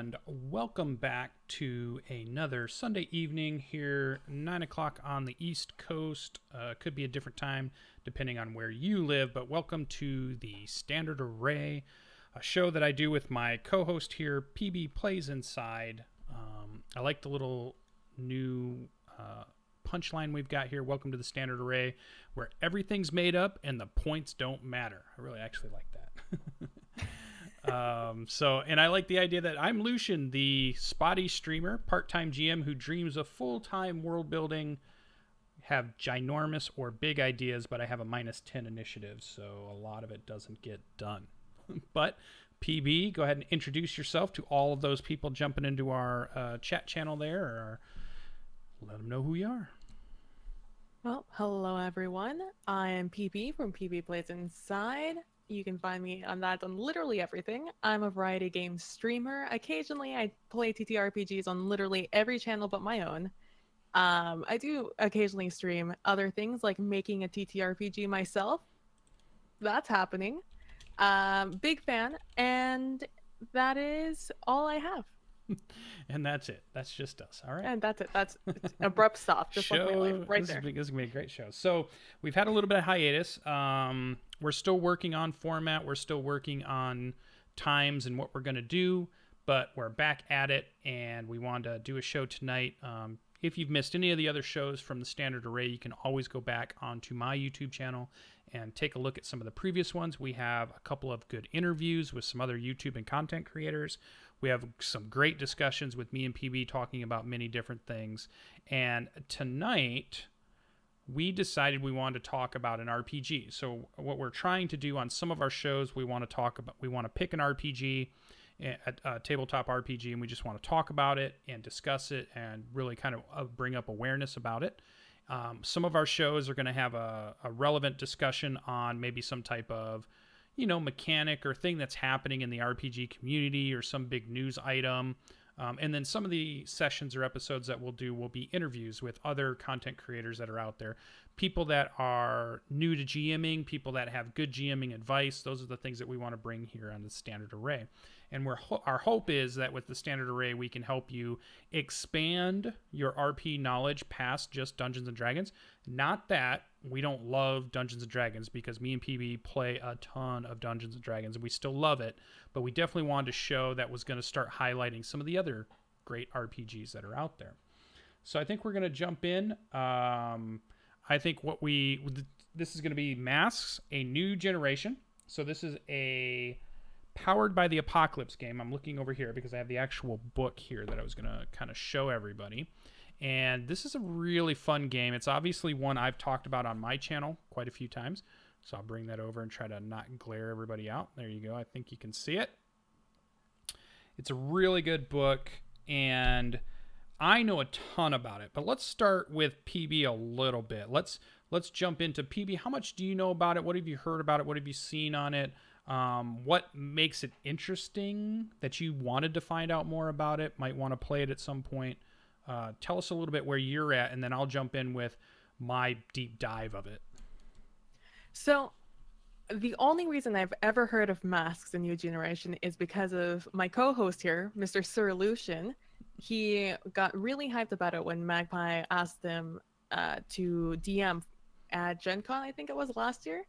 and welcome back to another Sunday evening here, 9 o'clock on the East Coast. Uh, could be a different time depending on where you live, but welcome to the Standard Array, a show that I do with my co host here, PB Plays Inside. Um, I like the little new uh, punchline we've got here. Welcome to the Standard Array, where everything's made up and the points don't matter. I really actually like that. um, so, and I like the idea that I'm Lucien, the spotty streamer, part time GM who dreams of full time world building, have ginormous or big ideas, but I have a minus 10 initiative, so a lot of it doesn't get done. but PB, go ahead and introduce yourself to all of those people jumping into our uh, chat channel there, or let them know who you are. Well, hello everyone. I am PP from PB Plays Inside. You can find me on that on literally everything. I'm a variety game streamer. Occasionally, I play TTRPGs on literally every channel but my own. Um, I do occasionally stream other things like making a TTRPG myself. That's happening. Um, big fan, and that is all I have. and that's it. That's just us. All right. And that's it. That's abrupt stop. Just show, like my life, right this there. Is, this is gonna be a great show. So we've had a little bit of hiatus. Um, we're still working on format. We're still working on times and what we're gonna do, but we're back at it, and we wanted to do a show tonight. Um, if you've missed any of the other shows from the Standard Array, you can always go back onto my YouTube channel and take a look at some of the previous ones. We have a couple of good interviews with some other YouTube and content creators. We have some great discussions with me and PB talking about many different things. And tonight, we decided we wanted to talk about an RPG. So, what we're trying to do on some of our shows, we want to talk about, we want to pick an RPG, a, a tabletop RPG, and we just want to talk about it and discuss it and really kind of uh, bring up awareness about it. Um, some of our shows are going to have a, a relevant discussion on maybe some type of you know, mechanic or thing that's happening in the RPG community or some big news item. Um, and then some of the sessions or episodes that we'll do will be interviews with other content creators that are out there, people that are new to GMing, people that have good GMing advice. Those are the things that we want to bring here on the standard array. And we're ho- our hope is that with the standard array, we can help you expand your RP knowledge past just Dungeons and Dragons. Not that we don't love Dungeons and Dragons because me and PB play a ton of Dungeons and Dragons and we still love it, but we definitely wanted to show that was going to start highlighting some of the other great RPGs that are out there. So I think we're going to jump in. Um, I think what we this is going to be Masks, a new generation. So this is a powered by the Apocalypse game. I'm looking over here because I have the actual book here that I was going to kind of show everybody. And this is a really fun game. It's obviously one I've talked about on my channel quite a few times. So I'll bring that over and try to not glare everybody out. There you go. I think you can see it. It's a really good book and I know a ton about it. But let's start with PB a little bit. Let's let's jump into PB. How much do you know about it? What have you heard about it? What have you seen on it? Um, what makes it interesting that you wanted to find out more about it? Might want to play it at some point. Uh, tell us a little bit where you're at, and then I'll jump in with my deep dive of it. So, the only reason I've ever heard of Masks, in new generation, is because of my co-host here, Mr. Sir Lucien. He got really hyped about it when Magpie asked him uh, to DM at Gen Con, I think it was last year.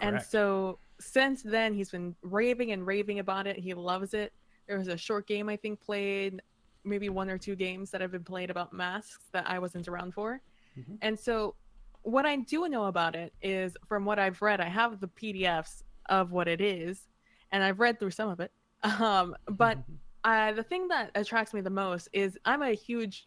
And so since then, he's been raving and raving about it. He loves it. There was a short game I think played, maybe one or two games that have been played about masks that I wasn't around for. Mhm. And so, what I do know about it is from what I've read, I have the PDFs of what it is, and I've read through some of it. Um, but uh, the thing that attracts me the most is I'm a huge.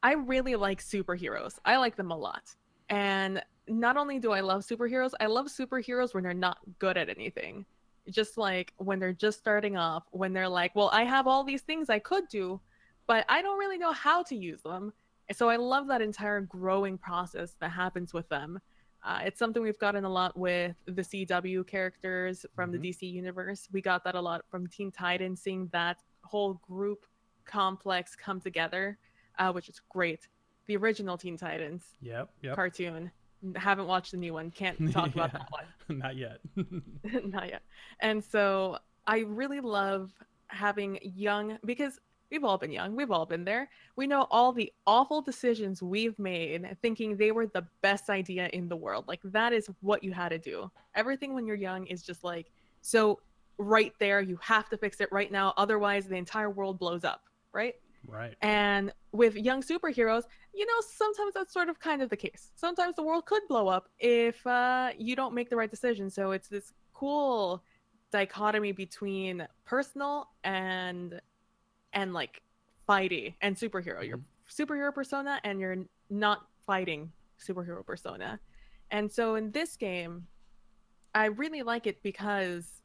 I really like superheroes. I like them a lot, and not only do I love superheroes, I love superheroes when they're not good at anything. Just like when they're just starting off, when they're like, well, I have all these things I could do, but I don't really know how to use them. So I love that entire growing process that happens with them. Uh, it's something we've gotten a lot with the CW characters from Mhm. the DC universe. We got that a lot from Teen Titans, seeing that whole group complex come together, uh, which is great. The original Teen Titans Yep. Yep. cartoon. Haven't watched the new one. Can't talk about Yeah. that one. Not yet. Not yet. And so I really love having young because we've all been young, we've all been there. We know all the awful decisions we've made thinking they were the best idea in the world. Like that is what you had to do. Everything when you're young is just like so right there, you have to fix it right now otherwise the entire world blows up, right? Right. And with young superheroes, you know, sometimes that's sort of kind of the case. Sometimes the world could blow up if uh, you don't make the right decision. So it's this cool dichotomy between personal and and like fighty and superhero. Your mm-hmm. superhero persona and your not fighting superhero persona. And so in this game, I really like it because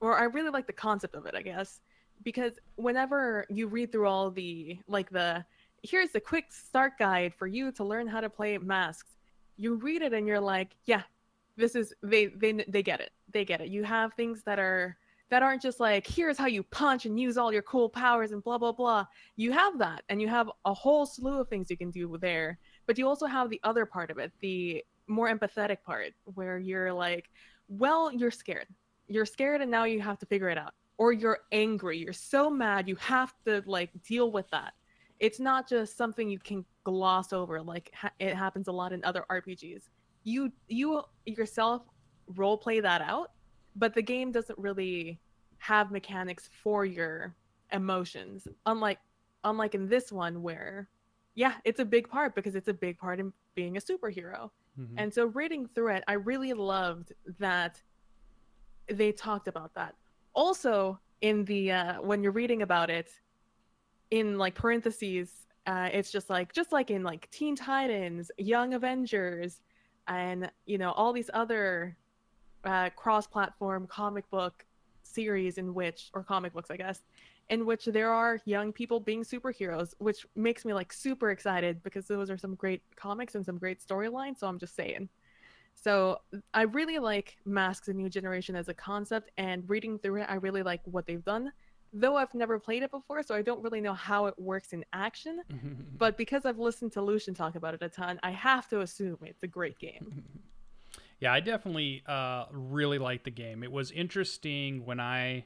or I really like the concept of it, I guess, because whenever you read through all the like the here's the quick start guide for you to learn how to play masks, you read it and you're like, yeah, this is they they they get it. They get it. You have things that are that aren't just like here's how you punch and use all your cool powers and blah blah blah. You have that and you have a whole slew of things you can do there. But you also have the other part of it, the more empathetic part where you're like, well, you're scared. You're scared and now you have to figure it out. Or you're angry. You're so mad you have to like deal with that. It's not just something you can gloss over like ha- it happens a lot in other RPGs you you yourself role play that out, but the game doesn't really have mechanics for your emotions. Unlike unlike in this one where yeah, it's a big part because it's a big part in being a superhero. Mm-hmm. And so reading through it, I really loved that they talked about that. Also, in the uh, when you're reading about it, in like parentheses, uh, it's just like just like in like Teen Titans, Young Avengers, and you know all these other uh, cross-platform comic book series in which or comic books i guess in which there are young people being superheroes which makes me like super excited because those are some great comics and some great storylines so i'm just saying so i really like masks a new generation as a concept and reading through it i really like what they've done though I've never played it before, so I don't really know how it works in action. but because I've listened to Lucien talk about it a ton, I have to assume it's a great game. yeah, I definitely uh, really like the game. It was interesting when I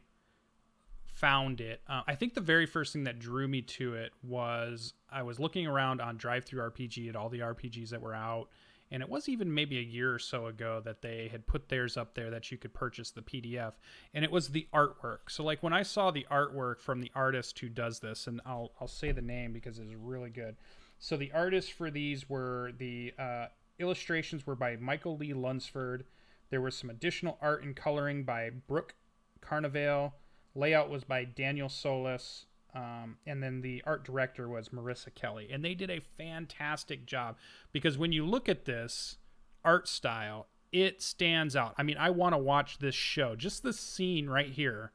found it. Uh, I think the very first thing that drew me to it was I was looking around on DriveThruRPG at all the RPGs that were out and it was even maybe a year or so ago that they had put theirs up there that you could purchase the PDF, and it was the artwork. So like when I saw the artwork from the artist who does this, and I'll I'll say the name because it's really good. So the artists for these were the uh, illustrations were by Michael Lee Lunsford. There was some additional art and coloring by Brooke Carnevale. Layout was by Daniel Solis. Um, and then the art director was Marissa Kelly. And they did a fantastic job because when you look at this art style, it stands out. I mean, I want to watch this show. Just the scene right here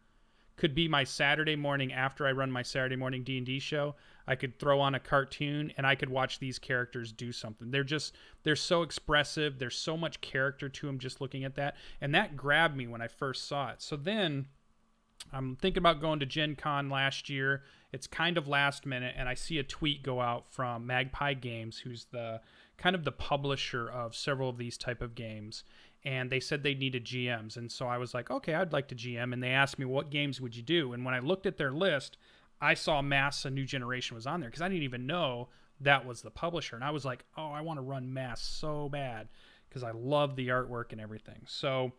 could be my Saturday morning after I run my Saturday morning D&D show. I could throw on a cartoon and I could watch these characters do something. They're just they're so expressive. There's so much character to them just looking at that. And that grabbed me when I first saw it. So then I'm thinking about going to Gen Con last year. It's kind of last minute, and I see a tweet go out from Magpie Games, who's the kind of the publisher of several of these type of games. And they said they needed GMs. And so I was like, okay, I'd like to GM. And they asked me, what games would you do? And when I looked at their list, I saw Masks A New Generation was on there because I didn't even know that was the publisher. And I was like, oh, I want to run Masks so bad because I love the artwork and everything. So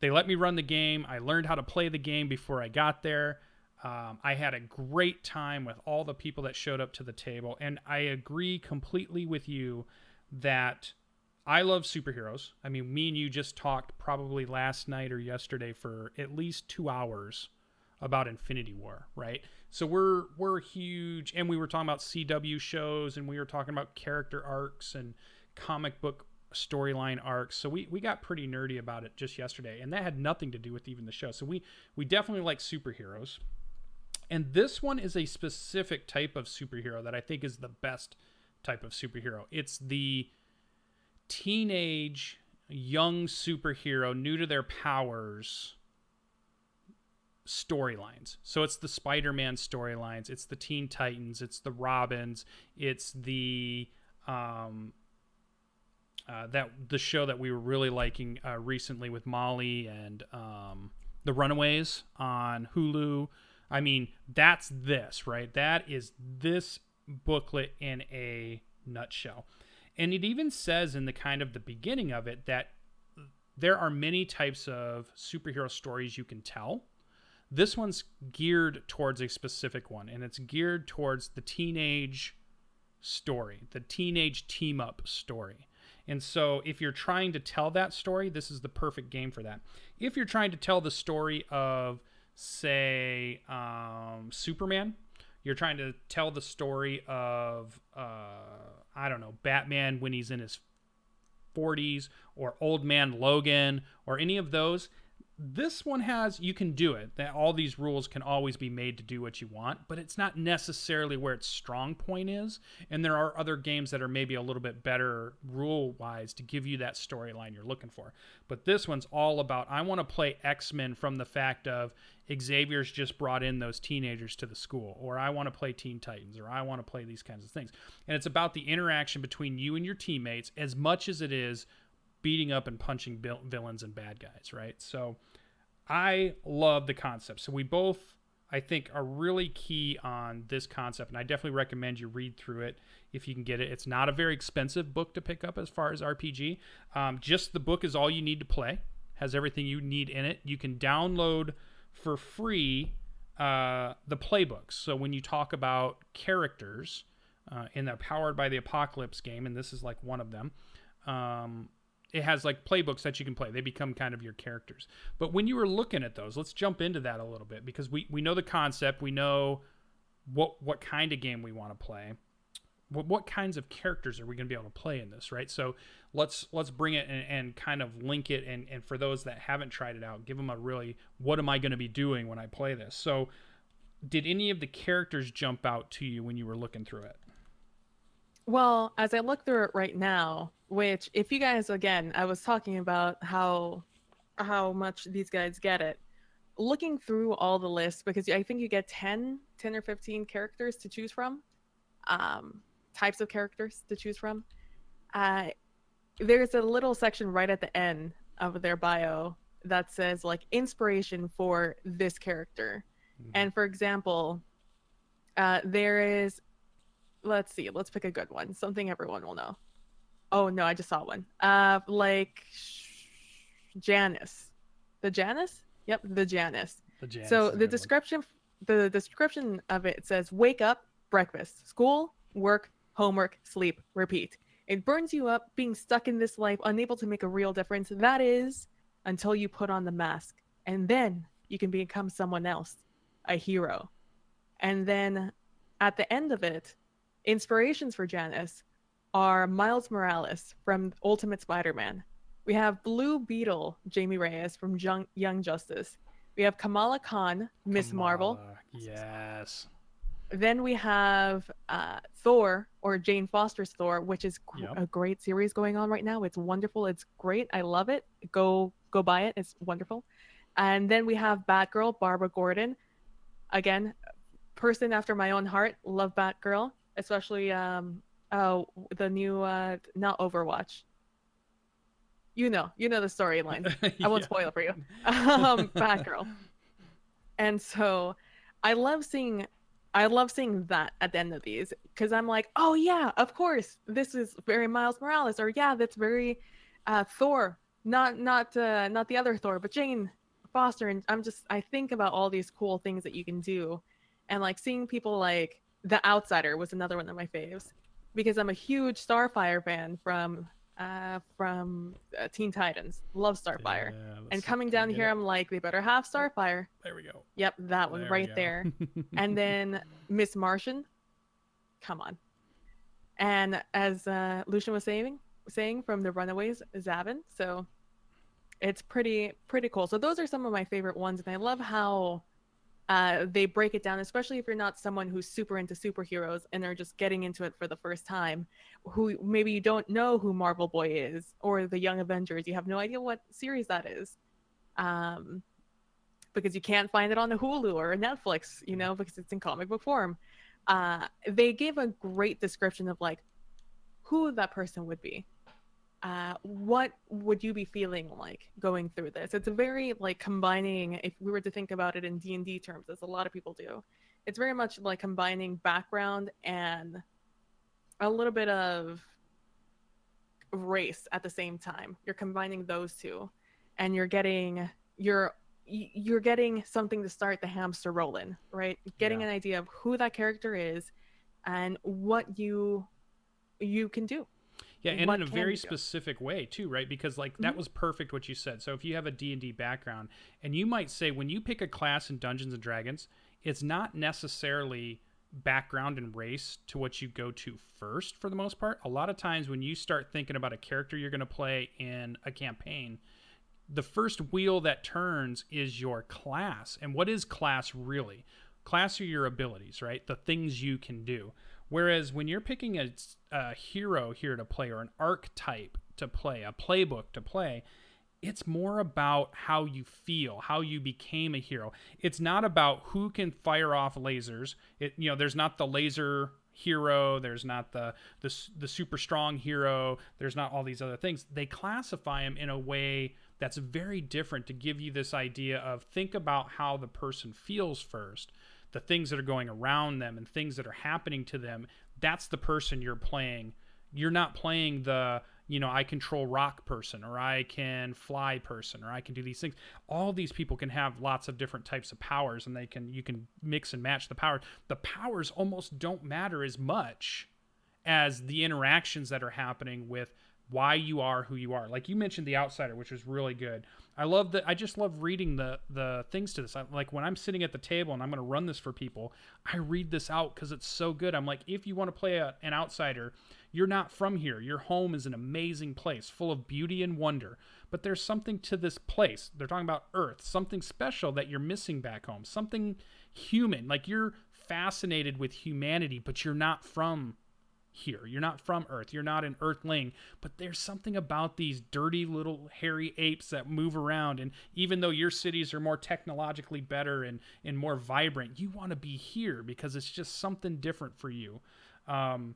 they let me run the game. I learned how to play the game before I got there. Um, I had a great time with all the people that showed up to the table. And I agree completely with you that I love superheroes. I mean, me and you just talked probably last night or yesterday for at least two hours about Infinity War, right? So we're we're huge, and we were talking about CW shows, and we were talking about character arcs and comic book storyline arcs. So we, we got pretty nerdy about it just yesterday, and that had nothing to do with even the show. So we we definitely like superheroes. And this one is a specific type of superhero that I think is the best type of superhero. It's the teenage young superhero new to their powers storylines. So it's the Spider-Man storylines, it's the Teen Titans, it's the Robins, it's the um, uh, that the show that we were really liking uh, recently with Molly and um, the Runaways on Hulu. I mean, that's this, right? That is this booklet in a nutshell. And it even says in the kind of the beginning of it that there are many types of superhero stories you can tell. This one's geared towards a specific one, and it's geared towards the teenage story, the teenage team up story. And so, if you're trying to tell that story, this is the perfect game for that. If you're trying to tell the story of, say, um, Superman, you're trying to tell the story of, uh, I don't know, Batman when he's in his 40s, or Old Man Logan, or any of those, this one has you can do it that all these rules can always be made to do what you want but it's not necessarily where its strong point is. And there are other games that are maybe a little bit better rule wise to give you that storyline you're looking for. But this one's all about i want to play x-men from the fact of xavier's just brought in those teenagers to the school or i want to play teen titans or i want to play these kinds of things. And it's about the interaction between you and your teammates as much as it is beating up and punching villains and bad guys, right? So I love the concept. So we both, I think, are really key on this concept, and I definitely recommend you read through it if you can get it. It's not a very expensive book to pick up as far as RPG. Um, just the book is all you need to play. Has everything you need in it. You can download for free uh, the playbooks. So when you talk about characters uh, in the Powered by the Apocalypse game, and this is like one of them. Um, it has like playbooks that you can play. They become kind of your characters. But when you were looking at those, let's jump into that a little bit because we, we know the concept, we know what what kind of game we want to play. What, what kinds of characters are we going to be able to play in this, right? So let's let's bring it and, and kind of link it and, and for those that haven't tried it out, give them a really what am I going to be doing when I play this? So did any of the characters jump out to you when you were looking through it? Well, as I look through it right now, which if you guys again, I was talking about how how much these guys get it. Looking through all the lists because I think you get 10, 10 or 15 characters to choose from. Um, types of characters to choose from. Uh, there's a little section right at the end of their bio that says like inspiration for this character. Mm-hmm. And for example, uh, there is let's see, let's pick a good one. Something everyone will know. Oh no, I just saw one. Uh, like Janus, the Janus. Yep, the Janus. The Janus so the description, one. the description of it says: wake up, breakfast, school, work, homework, sleep, repeat. It burns you up being stuck in this life, unable to make a real difference. That is until you put on the mask, and then you can become someone else, a hero. And then at the end of it, inspirations for Janus are Miles Morales from Ultimate Spider-Man. We have Blue Beetle, Jamie Reyes from Young, Young Justice. We have Kamala Khan, Miss Marvel. Yes. Then we have uh, Thor or Jane Foster's Thor, which is gr- yep. a great series going on right now. It's wonderful. It's great. I love it. Go go buy it. It's wonderful. And then we have Batgirl, Barbara Gordon. Again, person after my own heart. Love Batgirl especially um oh the new uh not Overwatch. You know, you know the storyline. I won't spoil it for you. Um, Batgirl. And so, I love seeing, I love seeing that at the end of these because I'm like, oh yeah, of course, this is very Miles Morales, or yeah, that's very uh, Thor. Not not uh, not the other Thor, but Jane Foster. And I'm just, I think about all these cool things that you can do, and like seeing people like the Outsider was another one of my faves because I'm a huge Starfire fan from uh, from uh, Teen Titans. Love Starfire. Yeah, and coming down here, I'm like, they better have Starfire. There we go. Yep, that one there right there. and then Miss Martian. Come on. And as uh, Lucien was saying, saying from the Runaways, Xavin. So it's pretty pretty cool. So those are some of my favorite ones, and I love how uh, they break it down, especially if you're not someone who's super into superheroes and are just getting into it for the first time, who maybe you don't know who Marvel Boy is or the Young Avengers. You have no idea what series that is. Um, because you can't find it on the Hulu or Netflix, you know, because it's in comic book form. Uh, they gave a great description of like who that person would be. Uh, what would you be feeling like going through this? It's a very like combining. If we were to think about it in D and D terms, as a lot of people do, it's very much like combining background and a little bit of race at the same time. You're combining those two, and you're getting you're you're getting something to start the hamster rolling, right? Getting yeah. an idea of who that character is and what you you can do yeah and in a very specific way too right? Because like that mm-hmm. was perfect what you said. So if you have a d&d background and you might say when you pick a class in dungeons and dragons it's not necessarily background and race to what you go to first for the most part. A lot of times when you start thinking about a character you're going to play in a campaign the first wheel that turns is your class. And what is class really class are your abilities right the things you can do Whereas when you're picking a, a hero here to play or an archetype to play, a playbook to play, it's more about how you feel, how you became a hero. It's not about who can fire off lasers. It you know, there's not the laser hero, there's not the the the super strong hero, there's not all these other things. They classify them in a way that's very different to give you this idea of think about how the person feels first the things that are going around them and things that are happening to them that's the person you're playing. You're not playing the you know i control rock person or i can fly person or i can do these things. All these people can have lots of different types of powers and they can you can mix and match the powers. The powers almost don't matter as much as the interactions that are happening with why you are who you are like you mentioned the outsider which was really good I love that. I just love reading the the things to this. I, like when I'm sitting at the table and I'm going to run this for people, I read this out because it's so good. I'm like, if you want to play a, an outsider, you're not from here. Your home is an amazing place, full of beauty and wonder. But there's something to this place. They're talking about Earth, something special that you're missing back home, something human. Like you're fascinated with humanity, but you're not from here. You're not from Earth. You're not an Earthling. But there's something about these dirty little hairy apes that move around. And even though your cities are more technologically better and, and more vibrant, you want to be here because it's just something different for you. Um,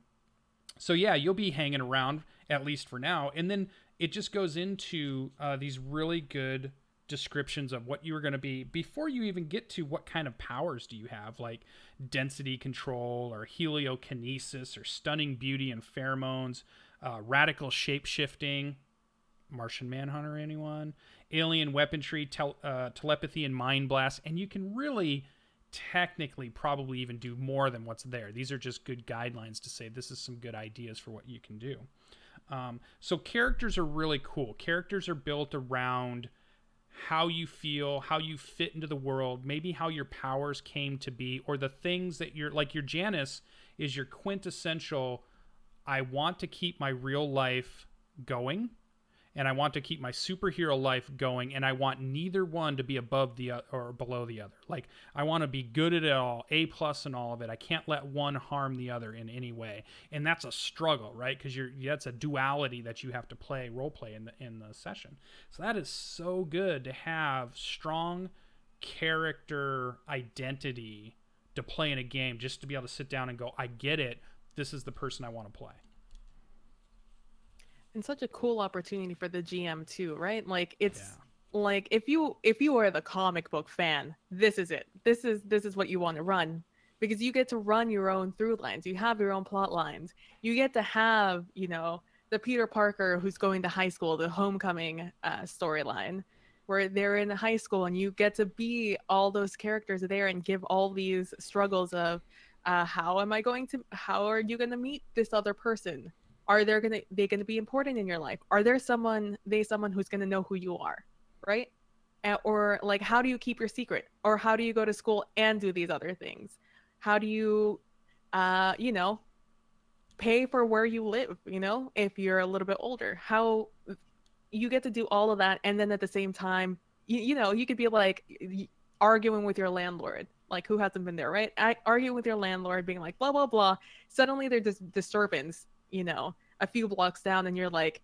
so, yeah, you'll be hanging around at least for now. And then it just goes into uh, these really good descriptions of what you are going to be before you even get to what kind of powers do you have like density control or heliokinesis or stunning beauty and pheromones uh, radical shape shifting martian manhunter anyone? Alien weaponry tel- uh, telepathy and mind blast and you can really technically probably even do more than what's there. These are just good guidelines to say this is some good ideas for what you can do. Um, so characters are really cool. Characters are built around how you feel, how you fit into the world, maybe how your powers came to be, or the things that you're like your Janus is your quintessential I want to keep my real life going and I want to keep my superhero life going, and I want neither one to be above the uh, or below the other. Like I want to be good at it all, a plus in all of it. I can't let one harm the other in any way, and that's a struggle, right? Because you're that's a duality that you have to play role play in the in the session. So that is so good to have strong character identity to play in a game, just to be able to sit down and go, I get it. This is the person I want to play and such a cool opportunity for the GM too, right? Like it's yeah. like if you if you are the comic book fan, this is it. This is this is what you want to run because you get to run your own through lines. You have your own plot lines. You get to have, you know, the Peter Parker who's going to high school, the homecoming uh, storyline where they're in high school and you get to be all those characters there and give all these struggles of uh, how am I going to how are you going to meet this other person? Are there gonna they gonna be important in your life? Are there someone they someone who's gonna know who you are right? Or like how do you keep your secret? Or how do you go to school and do these other things? How do you uh you know pay for where you live you know if you're a little bit older? How you get to do all of that and then at the same time you, you know you could be like arguing with your landlord like who hasn't been there right? I, arguing with your landlord being like blah blah blah. Suddenly there's this disturbance you know, a few blocks down and you're like,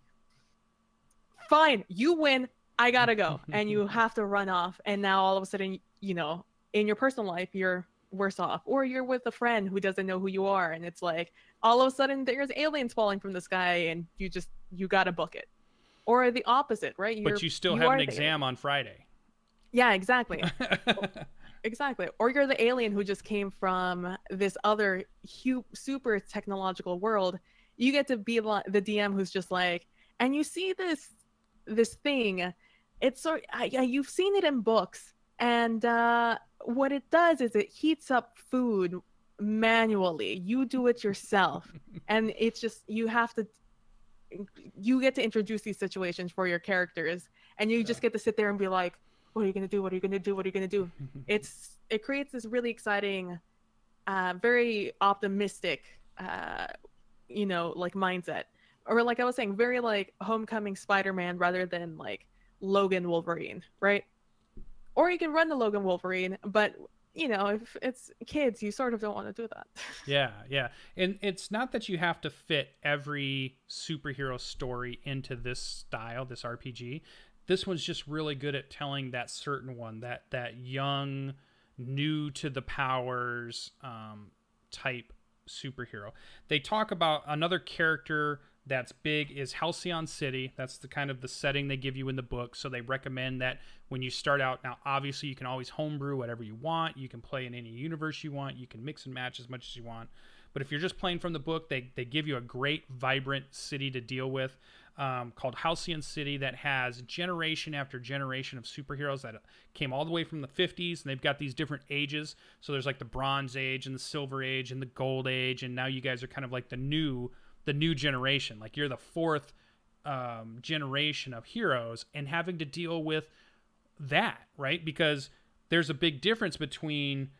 fine, you win. I gotta go. and you have to run off. And now all of a sudden, you know, in your personal life, you're worse off. Or you're with a friend who doesn't know who you are, and it's like all of a sudden there's aliens falling from the sky, and you just you gotta book it. Or the opposite, right? You're, but you still you have an exam on Friday. Yeah, exactly. exactly. Or you're the alien who just came from this other hu- super technological world. You get to be the DM who's just like, and you see this this thing. It's so yeah, you've seen it in books, and uh, what it does is it heats up food manually. You do it yourself, and it's just you have to. You get to introduce these situations for your characters, and you yeah. just get to sit there and be like, "What are you gonna do? What are you gonna do? What are you gonna do?" it's it creates this really exciting, uh, very optimistic, uh, you know, like mindset, or like I was saying, very like Homecoming Spider-Man rather than like Logan Wolverine, right? Or you can run the Logan Wolverine, but you know, if it's kids, you sort of don't want to do that. yeah, yeah. And it's not that you have to fit every superhero story into this style, this RPG. This one's just really good at telling that certain one, that that young, new to the powers um, type superhero. They talk about another character that's big is Halcyon City. That's the kind of the setting they give you in the book. So they recommend that when you start out, now obviously you can always homebrew whatever you want. You can play in any universe you want. You can mix and match as much as you want. But if you're just playing from the book, they, they give you a great, vibrant city to deal with um, called Halcyon City that has generation after generation of superheroes that came all the way from the 50s. And they've got these different ages. So there's like the Bronze Age and the Silver Age and the Gold Age. And now you guys are kind of like the new the new generation. Like you're the fourth um, generation of heroes and having to deal with that, right? Because there's a big difference between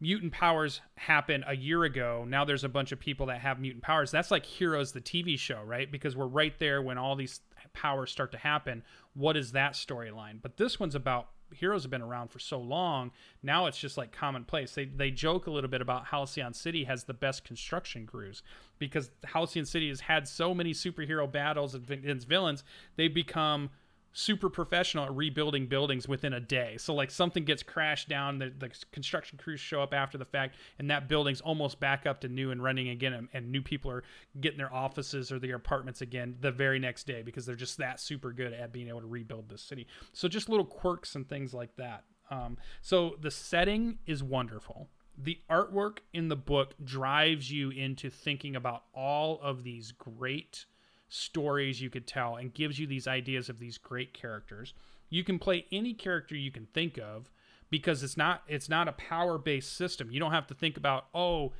mutant powers happen a year ago. Now there's a bunch of people that have mutant powers. That's like Heroes, the TV show, right? Because we're right there when all these powers start to happen. What is that storyline? But this one's about heroes have been around for so long. Now it's just like commonplace. They they joke a little bit about Halcyon City has the best construction crews because Halcyon City has had so many superhero battles and villains. They become super professional at rebuilding buildings within a day. So like something gets crashed down, the, the construction crews show up after the fact, and that building's almost back up to new and running again, and, and, new people are getting their offices or their apartments again the very next day because they're just that super good at being able to rebuild this city. So just little quirks and things like that. Um, so the setting is wonderful. The artwork in the book drives you into thinking about all of these great stories you could tell and gives you these ideas of these great characters. You can play any character you can think of because it's not it's not a power based system. You don't have to think about oh,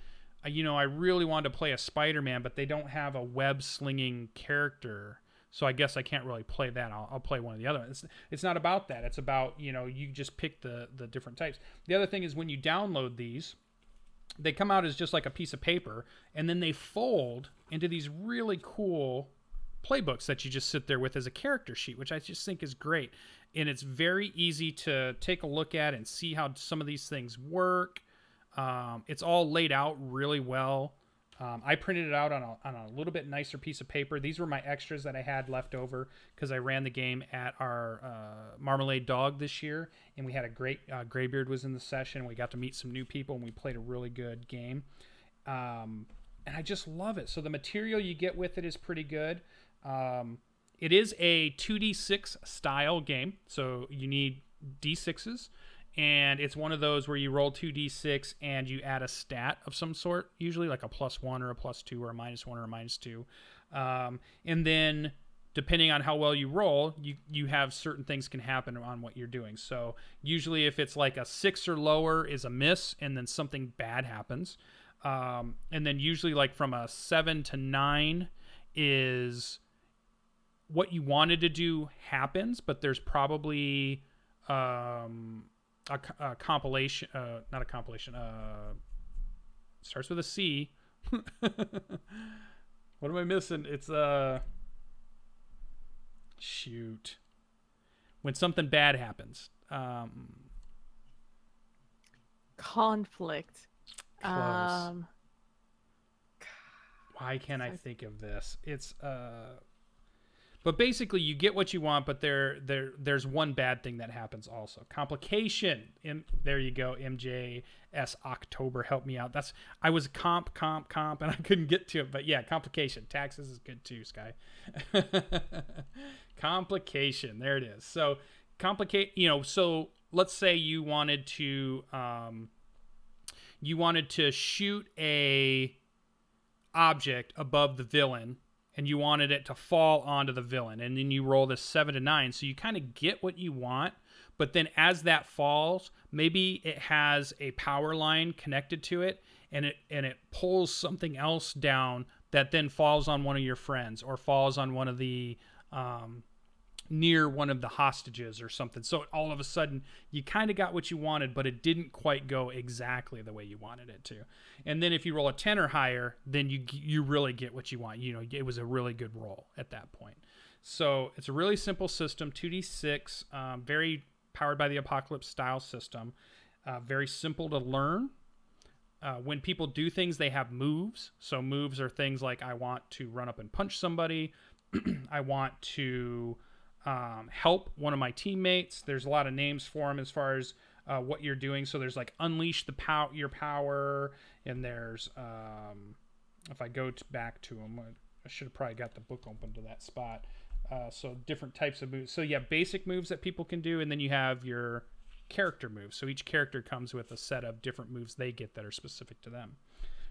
you know I really want to play a Spider Man, but they don't have a web slinging character. So I guess I can't really play that. I'll, I'll play one of the other. It's, it's not about that. It's about you know you just pick the the different types. The other thing is when you download these, they come out as just like a piece of paper, and then they fold into these really cool playbooks that you just sit there with as a character sheet, which I just think is great. And it's very easy to take a look at and see how some of these things work. Um, it's all laid out really well. Um, I printed it out on a, on a little bit nicer piece of paper. These were my extras that I had left over because I ran the game at our uh, Marmalade Dog this year, and we had a great uh, Graybeard was in the session. We got to meet some new people, and we played a really good game. Um, and I just love it. So the material you get with it is pretty good. Um, it is a 2d6 style game, so you need d6s, and it's one of those where you roll 2d6 and you add a stat of some sort, usually like a plus one or a plus two or a minus one or a minus two. Um, and then depending on how well you roll, you you have certain things can happen on what you're doing. So usually, if it's like a six or lower is a miss, and then something bad happens, um, and then usually like from a seven to nine is what you wanted to do happens, but there's probably um, a, a, compilation, uh, not a compilation, uh, starts with a C. what am I missing? It's uh shoot. When something bad happens. Um conflict. Close. Um Why can't I think of this? It's uh But basically, you get what you want, but there, there, there's one bad thing that happens also. Complication. M- there you go. MJS October, help me out. That's I was comp, comp, comp, and I couldn't get to it. But yeah, complication. Taxes is good too, Sky. complication. There it is. So complicate. You know. So let's say you wanted to, um, you wanted to shoot a object above the villain and you wanted it to fall onto the villain. And then you roll this 7 to 9 so you kind of get what you want but then as that falls maybe it has a power line connected to it and it and it pulls something else down that then falls on one of your friends or falls on one of the um, near one of the hostages or something. So all of a sudden, you kind of got what you wanted, but it didn't quite go exactly the way you wanted it to. And then if you roll a 10 or higher, then you you really get what you want. You know, it was a really good roll at that point. So it's a really simple system, 2d6, um, very powered by the Apocalypse style system, uh, very simple to learn. Uh, when people do things, they have moves. So moves are things like I want to run up and punch somebody. I want to um, help one of my teammates. There's a lot of names for them as far as uh, what you're doing. So there's like unleash the pow- your power, and there's um, if I go to back to them, I should have probably got the book open to that spot. Uh, so different types of moves. So yeah, basic moves that people can do, and then you have your character moves. So each character comes with a set of different moves they get that are specific to them.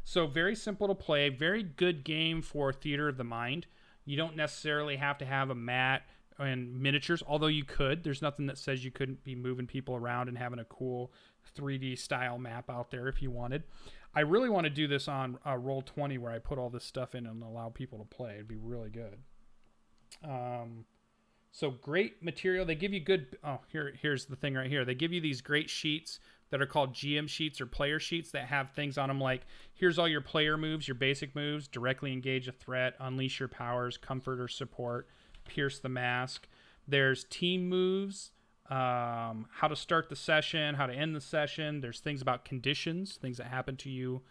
So very simple to play, very good game for theater of the mind. You don't necessarily have to have a mat and miniatures, although you could. There's nothing that says you couldn't be moving people around and having a cool 3D style map out there if you wanted. I really want to do this on uh, Roll 20 where I put all this stuff in and allow people to play. It'd be really good. Um, so great material. They give you good. Oh, here, here's the thing right here. They give you these great sheets that are called GM sheets or player sheets that have things on them like here's all your player moves, your basic moves, directly engage a threat, unleash your powers, comfort or support pierce the mask. There's team moves, um, how to start the session, how to end the session. There's things about conditions, things that happen to you,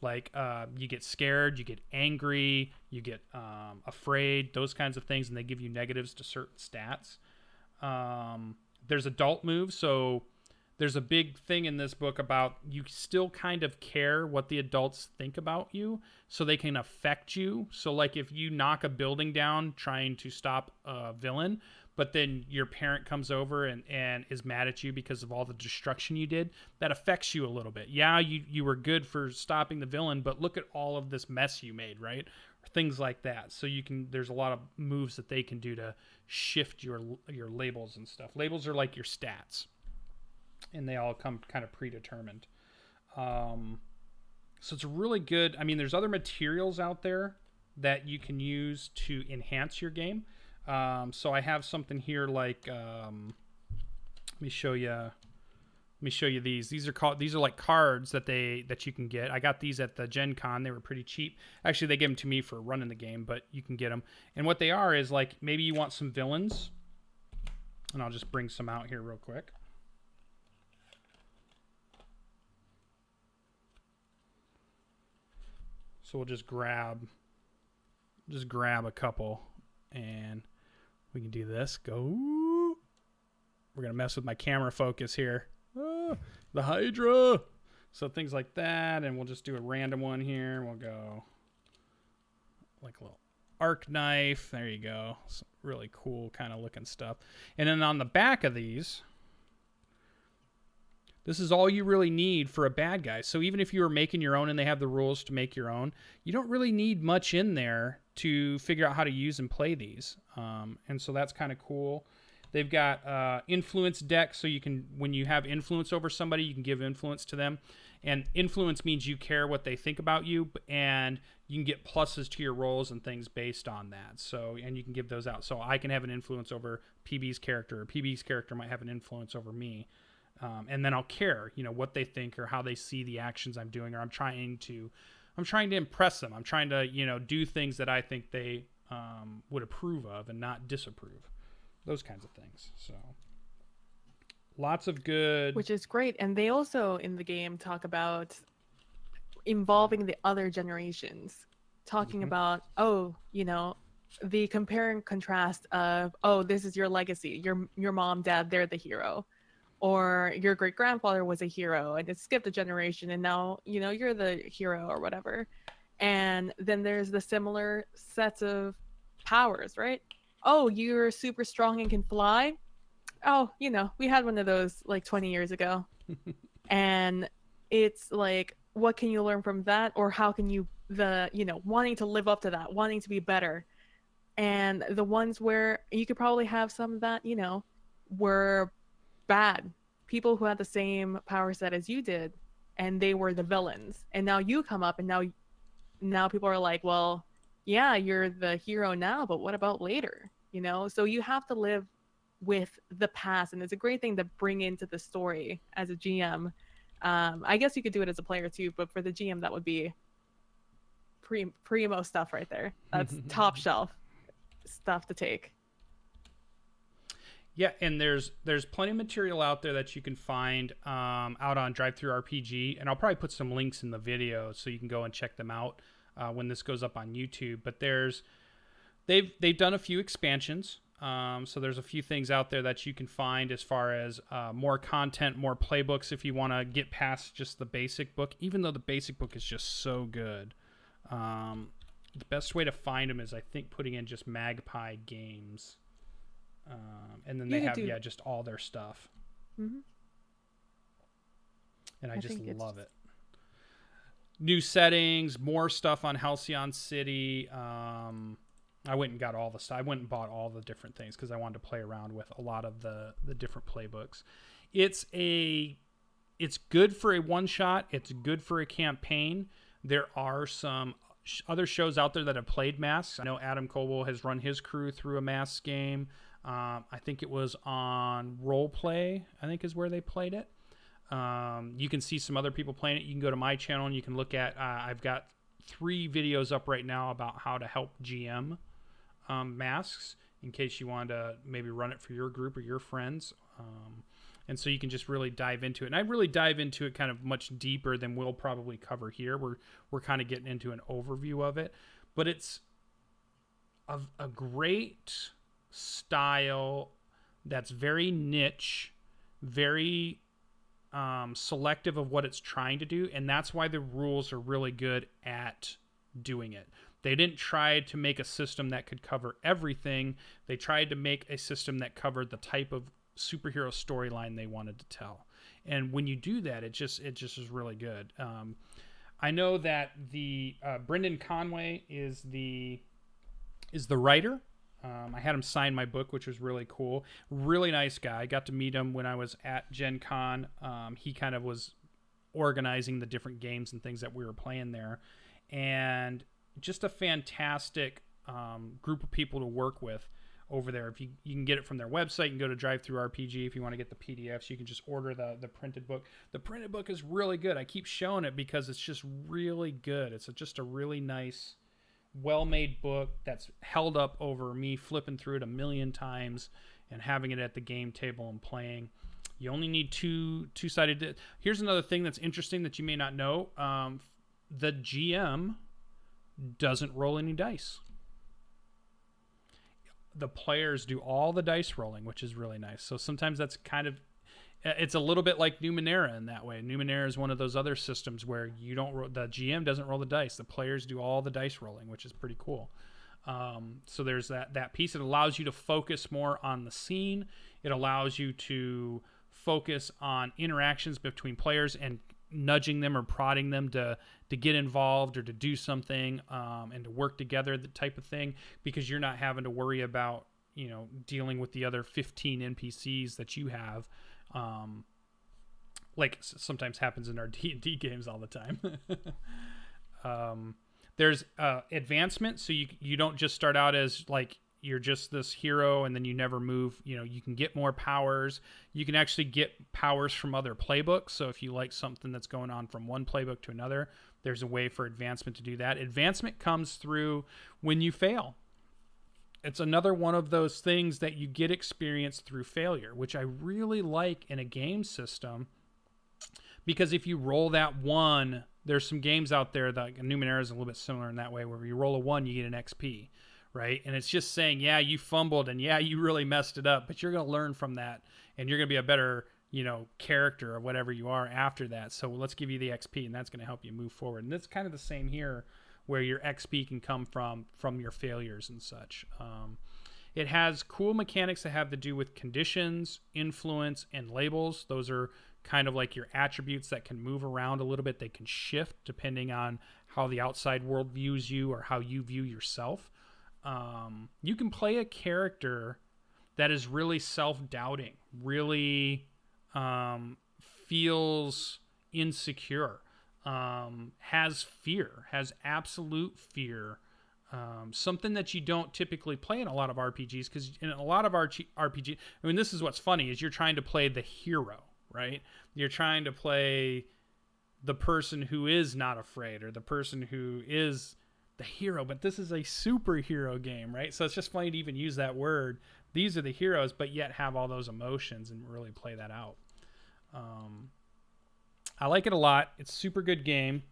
like uh, you get scared, you get angry, you get um, afraid, those kinds of things, and they give you negatives to certain stats. Um, there's adult moves, so there's a big thing in this book about you still kind of care what the adults think about you so they can affect you. So like if you knock a building down trying to stop a villain but then your parent comes over and, and is mad at you because of all the destruction you did that affects you a little bit. Yeah you, you were good for stopping the villain but look at all of this mess you made right? Things like that. So you can there's a lot of moves that they can do to shift your your labels and stuff. Labels are like your stats and they all come kind of predetermined. Um, so it's really good. I mean, there's other materials out there that you can use to enhance your game. Um, so I have something here like um, let me show you. Let me show you these. These are called. These are like cards that they that you can get. I got these at the Gen Con. They were pretty cheap. Actually, they gave them to me for running the game, but you can get them. And what they are is like maybe you want some villains, and I'll just bring some out here real quick. So we'll just grab, just grab a couple, and we can do this. Go. We're gonna mess with my camera focus here. Ah, the Hydra. So things like that, and we'll just do a random one here. We'll go like a little arc knife. There you go. Some really cool kind of looking stuff. And then on the back of these, this is all you really need for a bad guy. So even if you were making your own and they have the rules to make your own, you don't really need much in there to figure out how to use and play these. Um, and so that's kind of cool. They've got uh, influence deck, so you can when you have influence over somebody, you can give influence to them. And influence means you care what they think about you, and you can get pluses to your rolls and things based on that. So and you can give those out. So I can have an influence over PB's character, or PB's character might have an influence over me um, and then I'll care, you know, what they think or how they see the actions I'm doing, or I'm trying to, I'm trying to impress them. I'm trying to, you know, do things that I think they um, would approve of and not disapprove, those kinds of things. So, lots of good, which is great. And they also in the game talk about involving the other generations, talking mm-hmm. about, oh, you know, the compare and contrast of oh this is your legacy your your mom dad they're the hero or your great grandfather was a hero and it skipped a generation and now you know you're the hero or whatever. And then there's the similar sets of powers right? Oh you're super strong and can fly? Oh you know we had one of those like 20 years ago. And it's like what can you learn from that? Or how can you the you know wanting to live up to that wanting to be better? And the ones where you could probably have some of that you know were bad people who had the same power set as you did and they were the villains. And now you come up and now now people are like well yeah you're the hero now but what about later? You know so you have to live with the past and it's a great thing to bring into the story as a gm um, i guess you could do it as a player too but for the gm that would be pre primo stuff right there. That's top shelf stuff to take yeah, and there's there's plenty of material out there that you can find um, out on DriveThruRPG, and I'll probably put some links in the video so you can go and check them out uh, when this goes up on YouTube. But there's they've they've done a few expansions, um, so there's a few things out there that you can find as far as uh, more content, more playbooks if you want to get past just the basic book. Even though the basic book is just so good, um, the best way to find them is I think putting in just Magpie Games. Um, and then they have do. yeah just all their stuff. Mm-hmm. And I, I just love it. New settings, more stuff on Halcyon City. Um, I went and got all the stuff. I went and bought all the different things because I wanted to play around with a lot of the the different playbooks. It's a it's good for a one shot. It's good for a campaign. There are some other shows out there that have played masks. I know Adam Koebel has run his crew through a mask game. Um, I think it was on Roleplay. I think is where they played it. Um, you can see some other people playing it. You can go to my channel and you can look at. Uh, I've got three videos up right now about how to help GM um, masks in case you want to maybe run it for your group or your friends. Um, and so you can just really dive into it. And I really dive into it kind of much deeper than we'll probably cover here. We're we're kind of getting into an overview of it, but it's a, a great style that's very niche, very um, selective of what it's trying to do, and that's why the rules are really good at doing it. They didn't try to make a system that could cover everything. They tried to make a system that covered the type of superhero storyline they wanted to tell. And when you do that, it just it just is really good. Um, I know that the uh, Brendan Conway is the is the writer um, I had him sign my book, which was really cool. Really nice guy. I got to meet him when I was at Gen Con. Um, he kind of was organizing the different games and things that we were playing there. And just a fantastic um, group of people to work with over there. If you, you can get it from their website, you can go to DriveThruRPG. If you want to get the PDFs, you can just order the the printed book. The printed book is really good. I keep showing it because it's just really good. It's a, just a really nice well made book that's held up over me flipping through it a million times and having it at the game table and playing. You only need two two sided. Here's another thing that's interesting that you may not know. Um, the GM doesn't roll any dice. The players do all the dice rolling, which is really nice. So sometimes that's kind of it's a little bit like Numenera in that way. Numenera is one of those other systems where you don't ro- the GM doesn't roll the dice. The players do all the dice rolling, which is pretty cool. Um, so there's that that piece. It allows you to focus more on the scene. It allows you to focus on interactions between players and nudging them or prodding them to to get involved or to do something um, and to work together, the type of thing, because you're not having to worry about you know dealing with the other 15 NPCs that you have um, like sometimes happens in our D&D games all the time. um, there's uh, advancement, so you you don't just start out as like you're just this hero and then you never move. You know, you can get more powers. You can actually get powers from other playbooks. So if you like something that's going on from one playbook to another, there's a way for advancement to do that. Advancement comes through when you fail it's another one of those things that you get experience through failure, which I really like in a game system. Because if you roll that one, there's some games out there that Numenera is a little bit similar in that way, where you roll a one, you get an XP, right? And it's just saying, yeah, you fumbled and yeah, you really messed it up, but you're going to learn from that and you're going to be a better, you know, character or whatever you are after that. So let's give you the XP and that's going to help you move forward. And it's kind of the same here where your XP can come from from your failures and such. Um, it has cool mechanics that have to do with conditions, influence, and labels. Those are kind of like your attributes that can move around a little bit. They can shift depending on how the outside world views you or how you view yourself. Um, you can play a character that is really self doubting, really um, feels insecure, um, has fear, has absolute fear um, something that you don't typically play in a lot of RPGs because in a lot of RPG, I mean, this is what's funny is you're trying to play the hero, right? You're trying to play the person who is not afraid or the person who is the hero, but this is a superhero game, right? So it's just funny to even use that word. These are the heroes, but yet have all those emotions and really play that out. Um, I like it a lot. It's super good game.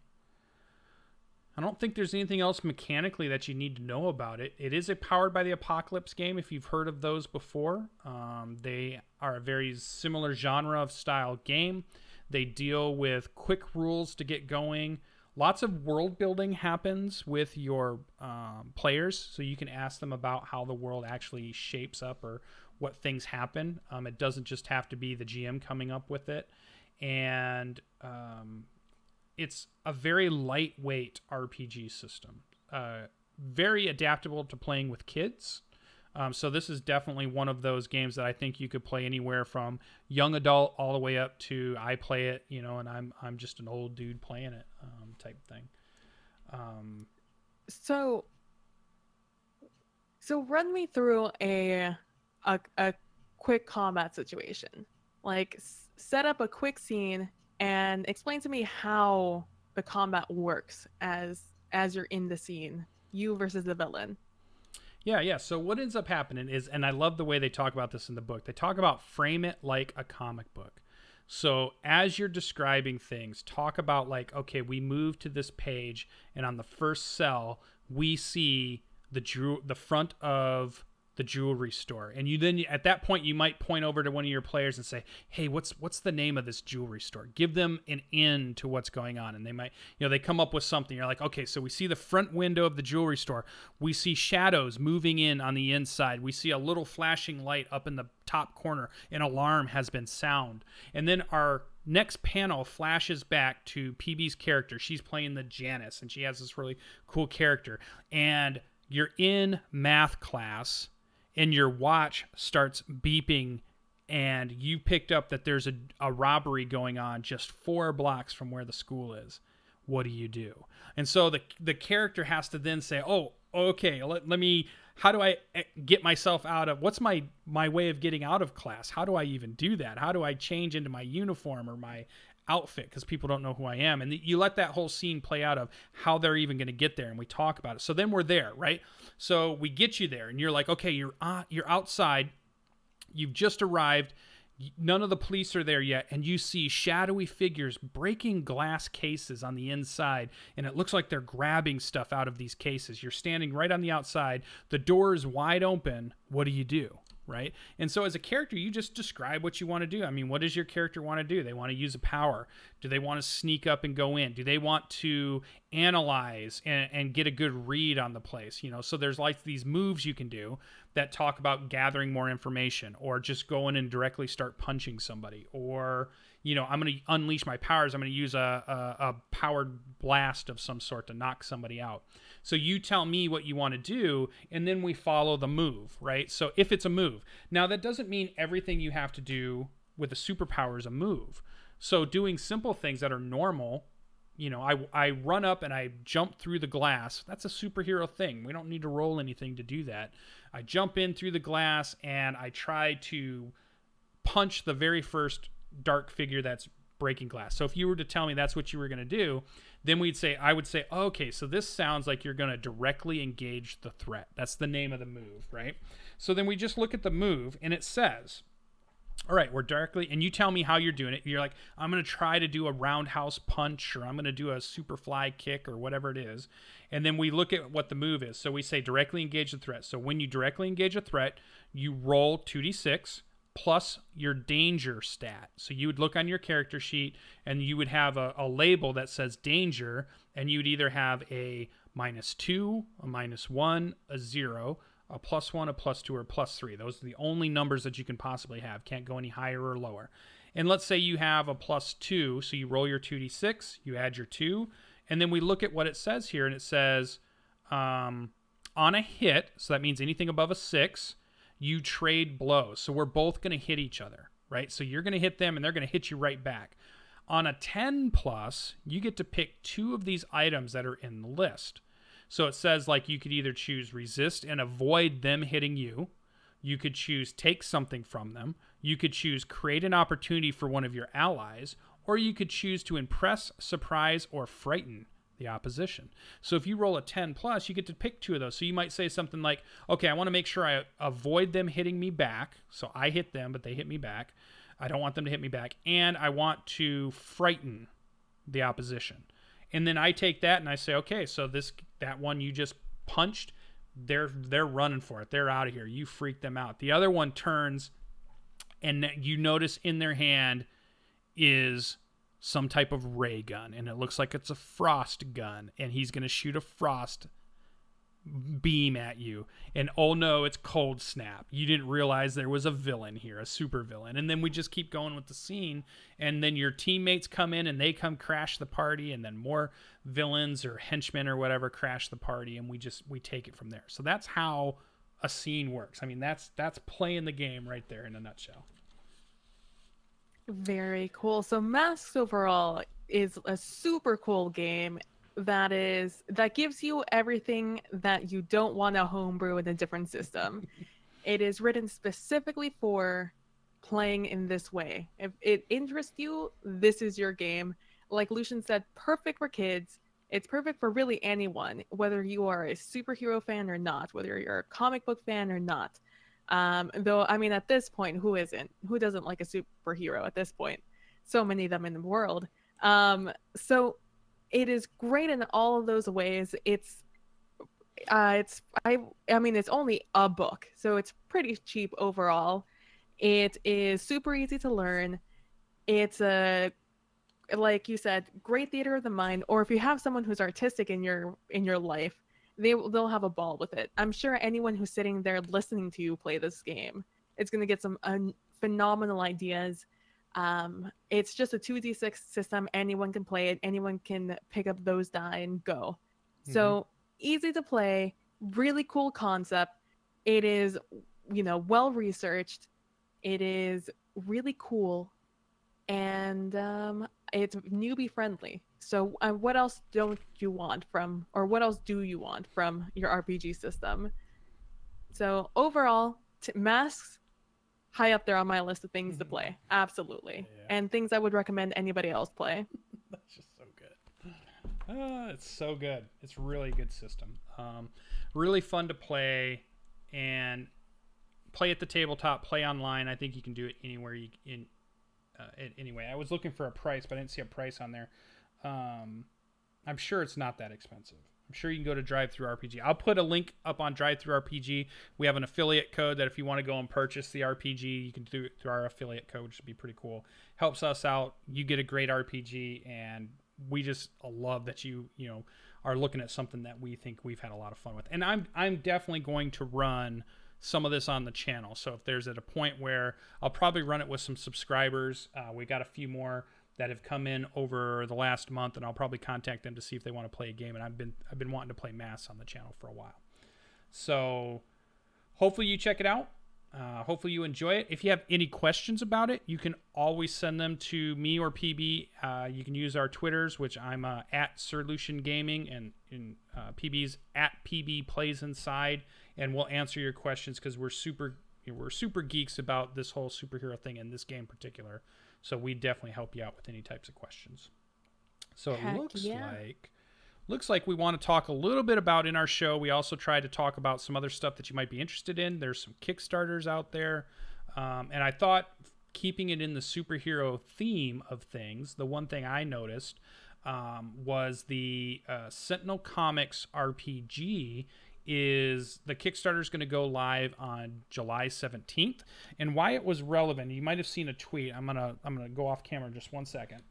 I don't think there's anything else mechanically that you need to know about it. It is a powered by the apocalypse game if you've heard of those before. Um, they are a very similar genre of style game. They deal with quick rules to get going. Lots of world building happens with your um, players, so you can ask them about how the world actually shapes up or what things happen. Um, it doesn't just have to be the GM coming up with it. And um, it's a very lightweight RPG system. Uh, very adaptable to playing with kids. Um, so this is definitely one of those games that I think you could play anywhere from young adult all the way up to I play it, you know, and I'm I'm just an old dude playing it um, type thing. Um, so so run me through a a, a quick combat situation. Like set up a quick scene and explain to me how the combat works as as you're in the scene, you versus the villain. Yeah, yeah. So what ends up happening is, and I love the way they talk about this in the book. They talk about frame it like a comic book. So as you're describing things, talk about like, okay, we move to this page, and on the first cell, we see the drew the front of the jewelry store. And you then at that point you might point over to one of your players and say hey what's what's the name of this jewelry store? Give them an in to what's going on. And they might you know they come up with something. You're like okay so we see the front window of the jewelry store. We see shadows moving in on the inside. We see a little flashing light up in the top corner. An alarm has been sound. And then our next panel flashes back to pb's character. She's playing the Janus and she has this really cool character. And you're in math class and your watch starts beeping and you picked up that there's a, a robbery going on just four blocks from where the school is what do you do? And so the the character has to then say oh okay let, let me how do i eh, get myself out of what's my my way of getting out of class? How do i even do that? How do i change into my uniform or my outfit because people don't know who I am. And you let that whole scene play out of how they're even going to get there, and we talk about it. So then we're there, right? So we get you there, and you're like, okay, you're uh, you're outside, you've just arrived. None of the police are there yet, and you see shadowy figures breaking glass cases on the inside, and it looks like they're grabbing stuff out of these cases. You're standing right on the outside, the door is wide open. What do you do? Right? And so as a character, you just describe what you want to do. I mean, what does your character want to do? They want to use a power. Do they want to sneak up and go in? Do they want to analyze and, and get a good read on the place? You know, so there's like these moves you can do that talk about gathering more information or just going and directly start punching somebody or you know, I'm going to unleash my powers. I'm going to use a, a, a, powered blast of some sort to knock somebody out. So you tell me what you want to do, and then we follow the move, right? So if it's a move. Now, that doesn't mean everything you have to do with a superpower is a move. So doing simple things that are normal, you know, I, I run up and I jump through the glass. That's a superhero thing. We don't need to roll anything to do that. I jump in through the glass and I try to punch the very first dark figure that's breaking glass. So if you were to tell me that's what you were going to do, then we'd say I would say, "Okay, so this sounds like you're going to directly engage the threat." That's the name of the move, right? So then we just look at the move and it says all right, we're directly, and you tell me how you're doing it. You're like, I'm going to try to do a roundhouse punch, or I'm going to do a super fly kick, or whatever it is. And then we look at what the move is. So we say directly engage the threat. So when you directly engage a threat, you roll 2d6 plus your danger stat. So you would look on your character sheet and you would have a, a label that says danger, and you'd either have a minus two, a minus one, a zero, a plus one, a plus two, or a plus three. Those are the only numbers that you can possibly have. Can't go any higher or lower. And let's say you have a plus two, so you roll your 2d6, you add your two, and then we look at what it says here, and it says um, on a hit, so that means anything above a six, you trade blows. So we're both going to hit each other, right? So you're going to hit them, and they're going to hit you right back. On a 10 plus, you get to pick two of these items that are in the list. So it says like you could either choose resist and avoid them hitting you. You could choose take something from them. You could choose create an opportunity for one of your allies, or you could choose to impress, surprise, or frighten the opposition. So if you roll a 10 plus, you get to pick two of those. So you might say something like, okay, I want to make sure I avoid them hitting me back. So I hit them, but they hit me back. I don't want them to hit me back. And I want to frighten the opposition. And then I take that and I say, okay, so this that one you just punched, they're they're running for it. They're out of here. You freak them out. The other one turns and you notice in their hand is some type of ray gun and it looks like it's a frost gun and he's going to shoot a frost beam at you. And oh no it's cold snap. You didn't realize there was a villain here a super villain and then we just keep going with the scene and then your teammates come in and they come crash the party and then more villains or henchmen or whatever crash the party and we just we take it from there. So that's how a scene works. I mean that's that's playing the game right there in a nutshell very cool. So Masks overall is a super cool game that is that gives you everything that you don't want to homebrew in a different system. it is written specifically for playing in this way. If it interests you, this is your game. Like Lucien said, perfect for kids. It's perfect for really anyone, whether you are a superhero fan or not, whether you're a comic book fan or not. Um, though, I mean, at this point, who isn't? Who doesn't like a superhero at this point? So many of them in the world. Um, so it is great in all of those ways. It's, uh, it's, I, I mean, it's only a book, so it's pretty cheap overall. It is super easy to learn. It's a like you said, great theater of the mind. Or if you have someone who's artistic in your in your life, they they'll have a ball with it. I'm sure anyone who's sitting there listening to you play this game, it's going to get some un- phenomenal ideas. Um, it's just a 2d6 system. Anyone can play it. Anyone can pick up those die and go. Mm-hmm. So easy to play, really cool concept. It is, you know, well researched. It is really cool, and um, it's newbie friendly. So, uh, what else don't you want from, or what else do you want from your RPG system? So, overall, t- masks high up there on my list of things to play. Absolutely, yeah. and things I would recommend anybody else play. That's just so good. Uh, it's so good. It's really good system. Um, really fun to play, and play at the tabletop, play online. I think you can do it anywhere you in uh, anyway, I was looking for a price, but I didn't see a price on there. Um, I'm sure it's not that expensive. I'm sure you can go to DriveThruRPG. I'll put a link up on DriveThruRPG. We have an affiliate code that if you want to go and purchase the RPG, you can do it through our affiliate code, which would be pretty cool. Helps us out. You get a great RPG, and we just love that you you know are looking at something that we think we've had a lot of fun with. And I'm I'm definitely going to run some of this on the channel. So if there's at a point where I'll probably run it with some subscribers, uh, we got a few more that have come in over the last month, and I'll probably contact them to see if they want to play a game. And I've been I've been wanting to play Masks on the channel for a while, so hopefully you check it out. Uh, hopefully you enjoy it. If you have any questions about it, you can always send them to me or PB. Uh, you can use our Twitters, which I'm uh, at Sir Lucien Gaming, and in uh, PB's at PB Plays Inside and we'll answer your questions because we're super we're super geeks about this whole superhero thing in this game in particular. So we definitely help you out with any types of questions. So Heck it looks yeah. like looks like we want to talk a little bit about in our show. We also try to talk about some other stuff that you might be interested in. There's some Kickstarters out there, um, and I thought keeping it in the superhero theme of things, the one thing I noticed um, was the uh, Sentinel Comics RPG is the Kickstarter is going to go live on July 17th. And why it was relevant, you might have seen a tweet. I'm gonna I'm gonna go off camera just one second.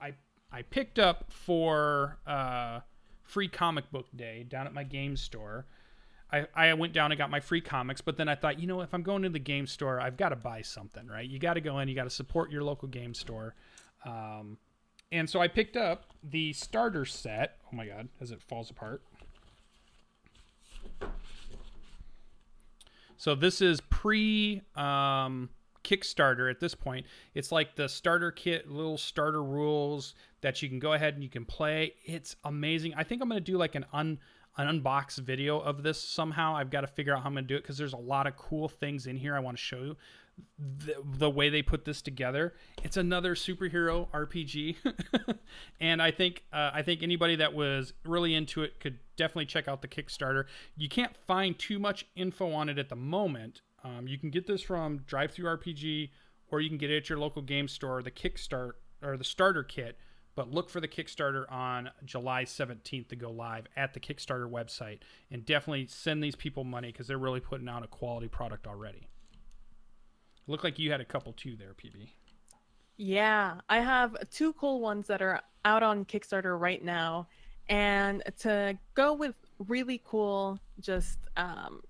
I I picked up for uh, free comic book day down at my game store. I, I went down and got my free comics, but then I thought, you know, if I'm going to the game store, I've got to buy something, right? You got to go in, you got to support your local game store. Um, and so I picked up the starter set. Oh my god, as it falls apart. So this is pre um, Kickstarter at this point. It's like the starter kit, little starter rules that you can go ahead and you can play. It's amazing. I think I'm going to do like an un an unbox video of this somehow. I've got to figure out how I'm going to do it because there's a lot of cool things in here I want to show you the, the way they put this together. It's another superhero RPG, and I think uh, I think anybody that was really into it could definitely check out the Kickstarter. You can't find too much info on it at the moment. Um, you can get this from DriveThruRPG, or you can get it at your local game store. The Kickstart or the starter kit, but look for the Kickstarter on July 17th to go live at the Kickstarter website, and definitely send these people money because they're really putting out a quality product already. Look like you had a couple too there, PB. Yeah, I have two cool ones that are out on Kickstarter right now. And to go with really cool, just um,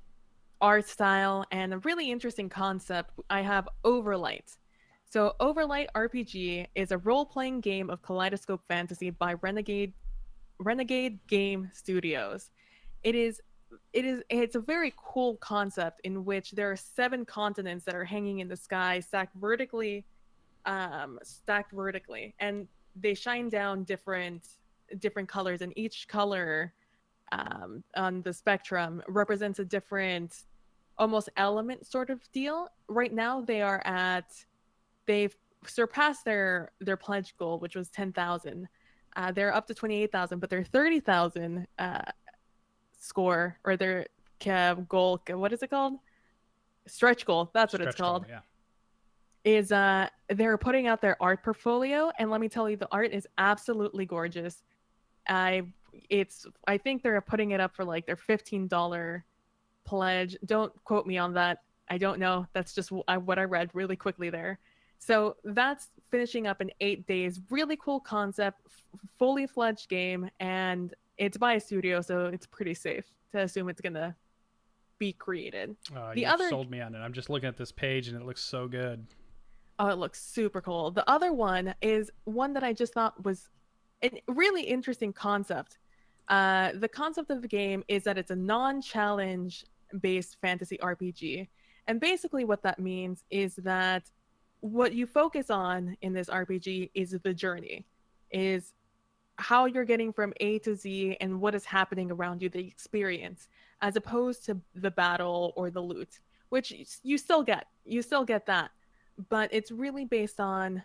art style and a really interesting concept, I have Overlight. So, Overlight RPG is a role playing game of kaleidoscope fantasy by Renegade Renegade Game Studios. It is it is it's a very cool concept in which there are seven continents that are hanging in the sky stacked vertically um stacked vertically and they shine down different different colors and each color um on the spectrum represents a different almost element sort of deal. Right now they are at they've surpassed their their pledge goal which was 10,000 uh, they're up to 28,000 but they're 30,000 uh, score or their goal. What is it called? Stretch goal. That's what Stretch it's called. Goal, yeah. Is uh they're putting out their art portfolio, and let me tell you, the art is absolutely gorgeous. I it's I think they're putting it up for like their fifteen dollar pledge. Don't quote me on that. I don't know. That's just what I read really quickly there. So that's finishing up in eight days. Really cool concept, fully fledged game, and it's by a studio, so it's pretty safe to assume it's gonna be created. Uh, the other sold me on it. I'm just looking at this page and it looks so good. Oh, it looks super cool. The other one is one that I just thought was a really interesting concept. Uh, the concept of the game is that it's a non-challenge based fantasy RPG, and basically what that means is that what you focus on in this RPG is the journey, is how you're getting from A to Z and what is happening around you, the experience, as opposed to the battle or the loot, which you still get. You still get that. But it's really based on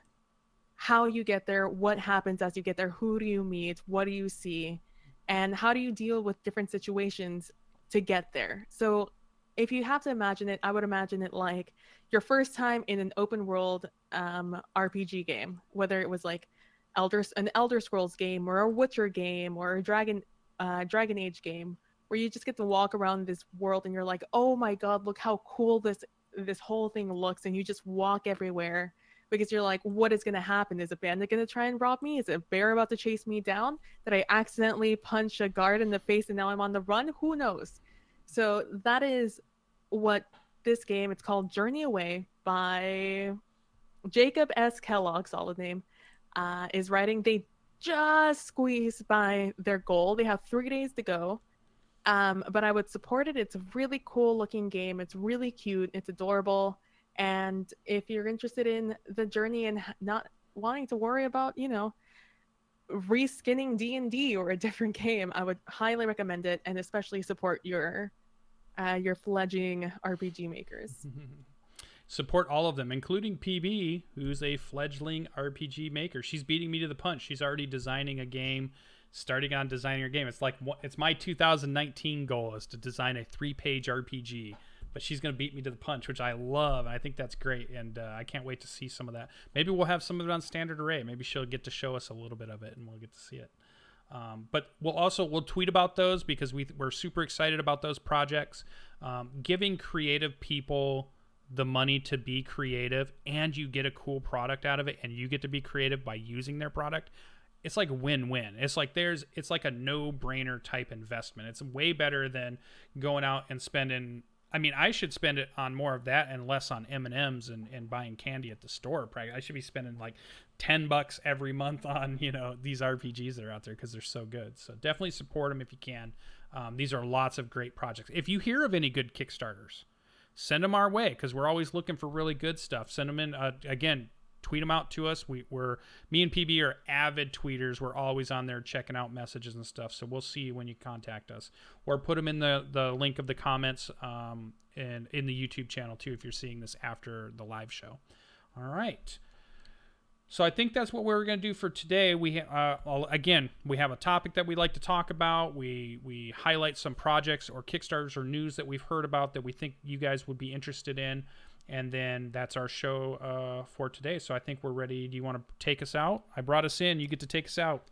how you get there, what happens as you get there, who do you meet, what do you see, and how do you deal with different situations to get there. So if you have to imagine it, I would imagine it like your first time in an open world um, RPG game, whether it was like Elder an Elder Scrolls game or a Witcher game or a Dragon uh, Dragon Age game where you just get to walk around this world and you're like, oh my god, look how cool this this whole thing looks, and you just walk everywhere because you're like, what is gonna happen? Is a bandit gonna try and rob me? Is a bear about to chase me down? Did I accidentally punch a guard in the face and now I'm on the run? Who knows? So that is what this game. It's called Journey Away by Jacob S. Kellogg, solid name uh, is writing. They just squeezed by their goal. They have three days to go. Um, but I would support it. It's a really cool looking game. It's really cute. It's adorable. And if you're interested in the journey and not wanting to worry about, you know, reskinning D&D or a different game, I would highly recommend it and especially support your uh, your fledging RPG makers. support all of them, including PB, who's a fledgling RPG maker. She's beating me to the punch. She's already designing a game, starting on designing her game. It's like it's my 2019 goal is to design a three-page RPG but she's going to beat me to the punch, which I love. I think that's great, and uh, I can't wait to see some of that. Maybe we'll have some of it on standard array. Maybe she'll get to show us a little bit of it, and we'll get to see it. Um, but we'll also we'll tweet about those because we we're super excited about those projects. Um, giving creative people the money to be creative, and you get a cool product out of it, and you get to be creative by using their product. It's like win-win. It's like there's it's like a no-brainer type investment. It's way better than going out and spending I mean, I should spend it on more of that and less on M and and buying candy at the store. I should be spending like ten bucks every month on you know these RPGs that are out there because they're so good. So definitely support them if you can. Um, these are lots of great projects. If you hear of any good Kickstarters, send them our way because we're always looking for really good stuff. Send them in. Uh, again, tweet them out to us. We, are me and PB are avid tweeters. We're always on there checking out messages and stuff. So we'll see you when you contact us, or put them in the the link of the comments um, and in the YouTube channel too if you're seeing this after the live show. All right. So I think that's what we're going to do for today. We uh, again we have a topic that we like to talk about. We we highlight some projects or kickstarters or news that we've heard about that we think you guys would be interested in and then that's our show uh, for today. So I think we're ready. Do you want to take us out? I brought us in. You get to take us out.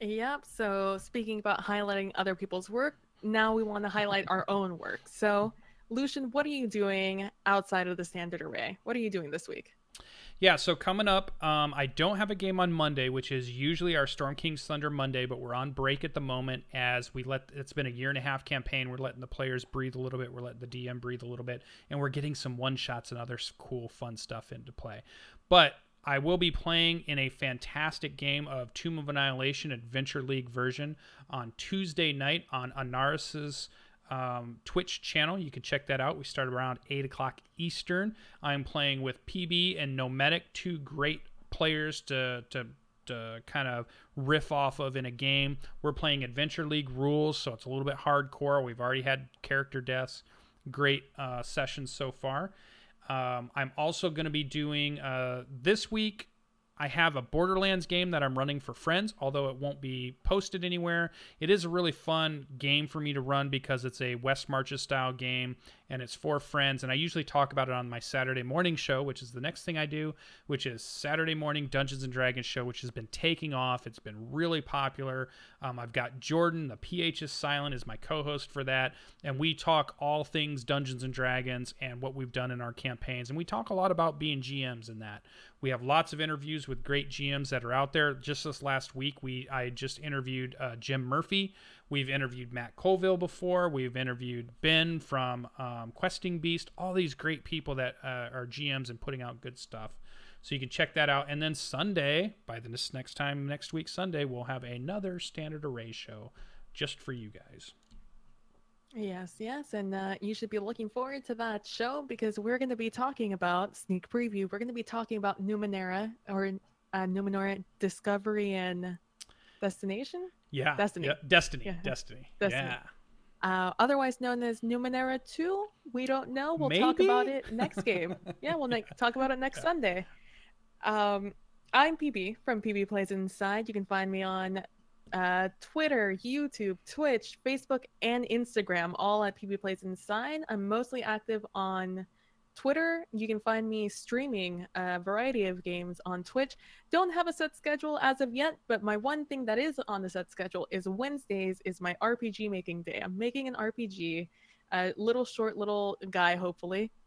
Yep. So speaking about highlighting other people's work, now we want to highlight our own work. So, Lucien, what are you doing outside of the standard array? What are you doing this week? Yeah, so coming up, um, I don't have a game on Monday, which is usually our Storm King's Thunder Monday, but we're on break at the moment as we let it's been a year and a half campaign. We're letting the players breathe a little bit, we're letting the DM breathe a little bit, and we're getting some one shots and other cool, fun stuff into play. But I will be playing in a fantastic game of Tomb of Annihilation Adventure League version on Tuesday night on Anaris's um, Twitch channel. You can check that out. We start around 8 o'clock Eastern. I'm playing with PB and Nomadic, two great players to, to, to kind of riff off of in a game. We're playing Adventure League rules, so it's a little bit hardcore. We've already had character deaths. Great uh, sessions so far. Um, I'm also going to be doing uh, this week I have a Borderlands game that I'm running for friends, although it won't be posted anywhere. It is a really fun game for me to run because it's a West Marches style game and it's for friends. And I usually talk about it on my Saturday morning show, which is the next thing I do, which is Saturday morning Dungeons and Dragons show, which has been taking off. It's been really popular. Um, I've got Jordan, the PH is silent, is my co-host for that, and we talk all things Dungeons and Dragons and what we've done in our campaigns, and we talk a lot about being GMs in that. We have lots of interviews with great GMs that are out there. Just this last week, we I just interviewed uh, Jim Murphy. We've interviewed Matt Colville before. We've interviewed Ben from um, Questing Beast. All these great people that uh, are GMs and putting out good stuff. So you can check that out. And then Sunday, by the next time next week Sunday, we'll have another standard array show just for you guys. Yes, yes, and uh, you should be looking forward to that show because we're going to be talking about sneak preview. We're going to be talking about Numenera or uh, Numenera Discovery and Destination. Yeah, Destiny. Yeah. Destiny. Yeah. Destiny. Destiny. Yeah. Uh, otherwise known as Numenera 2. We don't know. We'll Maybe? talk about it next game. yeah, we'll ne- talk about it next Sunday. Um, I'm PB from PB Plays Inside. You can find me on uh, Twitter, YouTube, Twitch, Facebook, and Instagram, all at PB Plays Inside. I'm mostly active on Twitter. You can find me streaming a variety of games on Twitch. Don't have a set schedule as of yet, but my one thing that is on the set schedule is Wednesdays is my RPG making day. I'm making an RPG, a little short little guy, hopefully.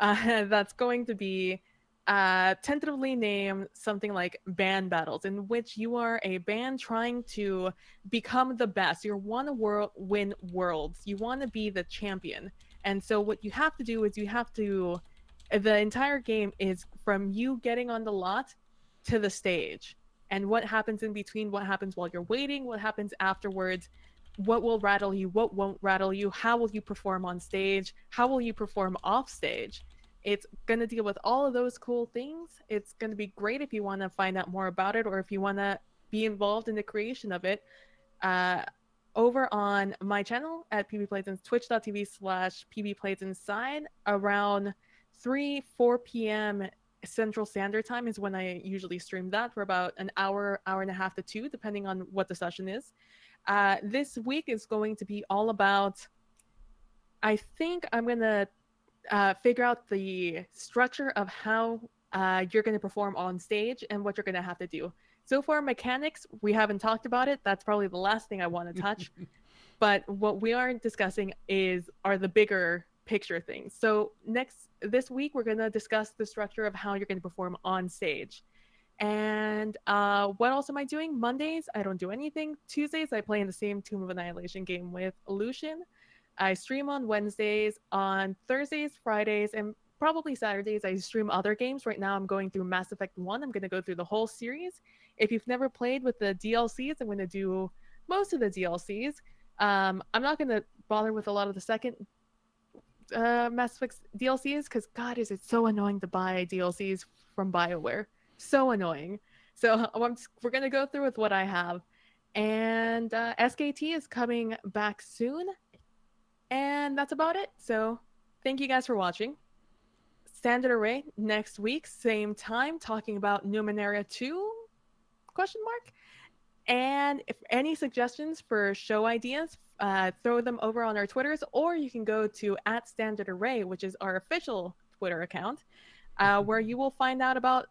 Uh, that's going to be uh, tentatively named something like band battles, in which you are a band trying to become the best. You want to win worlds. You want to be the champion. And so what you have to do is you have to. The entire game is from you getting on the lot to the stage, and what happens in between. What happens while you're waiting. What happens afterwards. What will rattle you? What won't rattle you? How will you perform on stage? How will you perform off stage? It's going to deal with all of those cool things. It's going to be great if you want to find out more about it or if you want to be involved in the creation of it. Uh, over on my channel at PB Plays twitch.tv slash PB Plays Inside around 3, 4 p.m. Central Standard Time is when I usually stream that for about an hour, hour and a half to two, depending on what the session is. Uh, this week is going to be all about I think I'm gonna uh, figure out the structure of how uh, you're gonna perform on stage and what you're gonna have to do. So far, mechanics we haven't talked about it. That's probably the last thing I want to touch. but what we aren't discussing is are the bigger picture things. So next this week we're gonna discuss the structure of how you're gonna perform on stage. And uh, what else am I doing? Mondays, I don't do anything. Tuesdays, I play in the same Tomb of Annihilation game with Lucien. I stream on Wednesdays. On Thursdays, Fridays, and probably Saturdays, I stream other games. Right now, I'm going through Mass Effect 1. I'm going to go through the whole series. If you've never played with the DLCs, I'm going to do most of the DLCs. Um, I'm not going to bother with a lot of the second uh, Mass Effect DLCs because, God, is it so annoying to buy DLCs from BioWare so annoying. So just, we're gonna go through with what I have, and uh, SKT is coming back soon, and that's about it. So thank you guys for watching. Standard Array next week, same time, talking about Numenera 2? Question mark. And if any suggestions for show ideas, uh, throw them over on our Twitters, or you can go to at Standard Array, which is our official Twitter account, uh, where you will find out about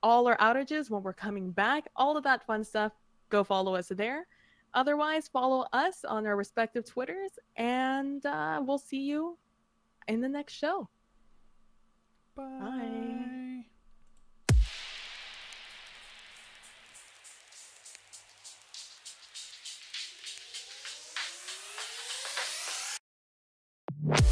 all our outages when we're coming back, all of that fun stuff. Go follow us there. Otherwise, follow us on our respective Twitters, and uh, we'll see you in the next show. Bye. Bye.